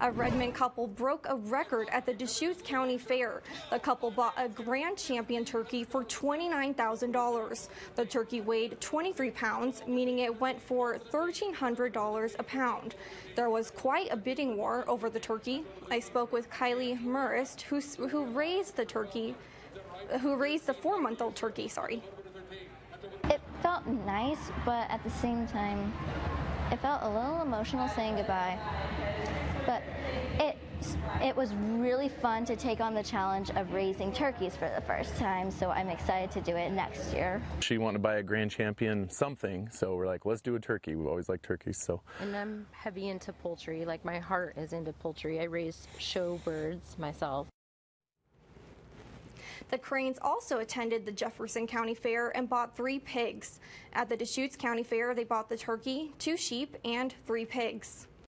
A Redmond couple broke a record at the Deschutes County Fair. The couple bought a grand champion turkey for $29,000. The turkey weighed 23 pounds, meaning it went for $1,300 a pound. There was quite a bidding war over the turkey. I spoke with Kylie Murist, who, who raised the turkey, who raised the four-month-old turkey, sorry. It felt nice, but at the same time, it felt a little emotional saying goodbye. But it it was really fun to take on the challenge of raising turkeys for the first time, so I'm excited to do it next year. She wanted to buy a grand champion something, so we're like, let's do a turkey. We've always liked turkeys, so. And I'm heavy into poultry, like my heart is into poultry. I raise show birds myself. The Cranes also attended the Jefferson County Fair and bought three pigs. At the Deschutes County Fair, they bought the turkey, two sheep, and three pigs.